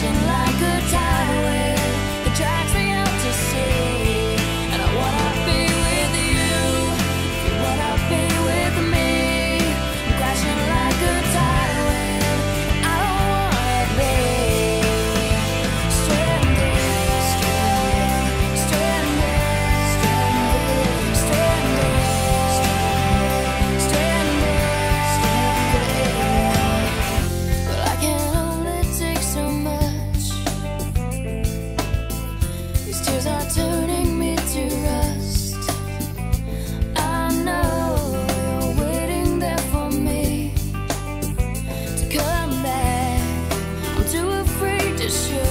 crashing like a tidal wave. sure. you